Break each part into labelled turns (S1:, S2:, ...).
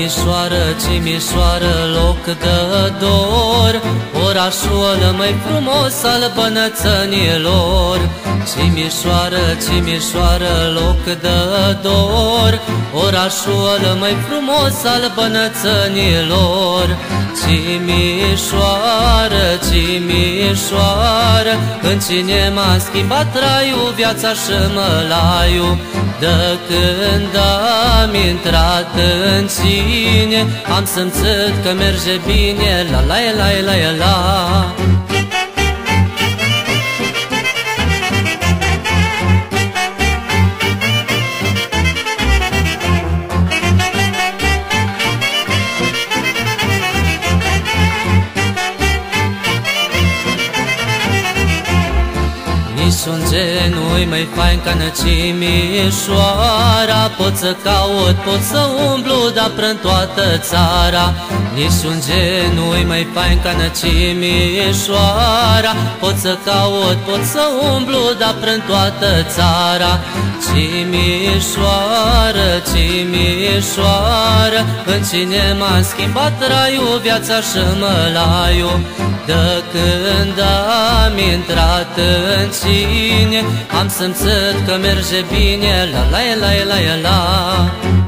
S1: Cimișoară, Cimișoară, loc de dor. Orașul mai frumos al bănățănilor Cimișoară, Cimișoară, loc de dor. Orașul mai frumos al bănățănilor Cimișoară, Cimișoară Când cine m-a schimbat traiul, viața și mălaiu De când am intrat în cine Am simțit că merge bine La la la la la la Niciun gen nu-i mai fain ca Cimișoara Pot să caut, pot să umblu, dar prin toată țara. Niciun gen nu-i mai fain ca Cimișoara Pot să caut, pot să umblu, dar prin toată țara. Cimișoară, Cimișoară În cine m-a schimbat raiul, viața și mălaiu De când am intrat în cine Am simțit că merge bine. La la la la la la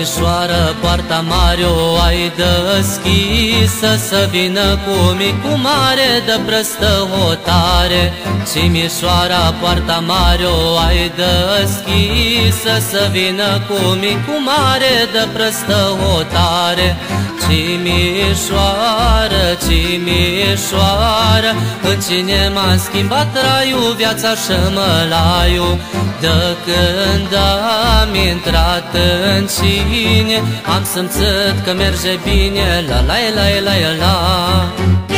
S1: Timișoară, poarta mare o ai deschisă Să vină cu mic, cu mare de prăstă hotare. Cimișoara, poarta mare o ai deschisă Să vină cu mic, cu mare de prăstă hotare Cimișoară, Cimișoară În cine m-a schimbat raiul, viața și mălaiu De când am intrat în cine Am simțit că merge bine La la la la la la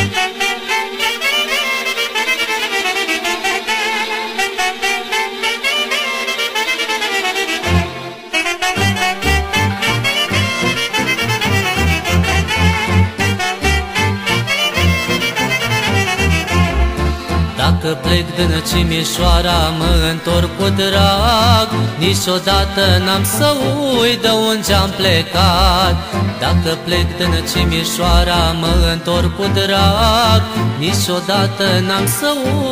S1: Dacă plec din Cimișoara, mă întorc cu drag. Niciodată n-am să uit de unde am plecat. Dacă plec din Cimișoara, mă întorc cu drag. Niciodată n-am să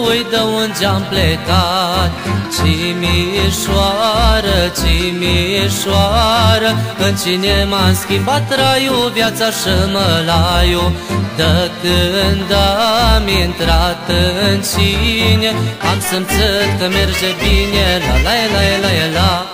S1: uit de unde am plecat. Cimișoară, Cimișoară În cine m-am schimbat raiul, viața și mălaiu De când am intrat în cine Am simțit că merge bine La la la la la la